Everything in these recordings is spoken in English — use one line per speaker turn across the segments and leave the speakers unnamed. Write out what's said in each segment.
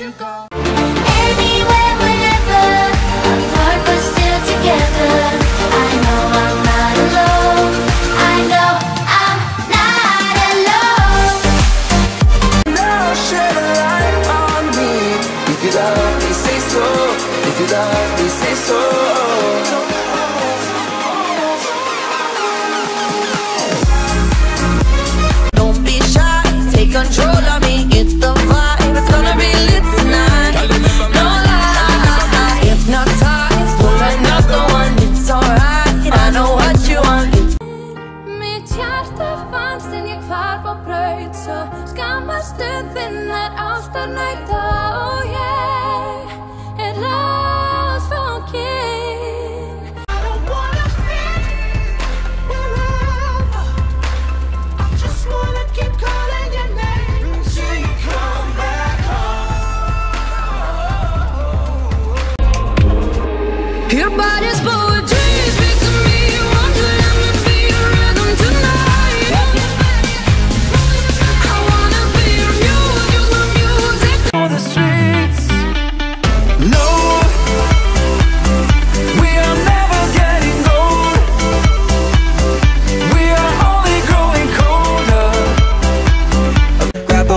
you go.
Anywhere, whenever, apart but still together. I know I'm not alone. I know I'm not alone.
Now shed a light on me. If you love me, say so. If you love me, say so.
Oh, wanna fit wherever I just wanna keep calling your name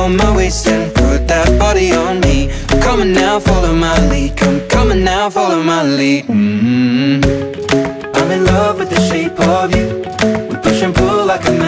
on my waist and put that body on me. I'm coming now, follow my lead. Come coming now, follow my lead. mm I'm in love with the shape of you. We push and pull like a.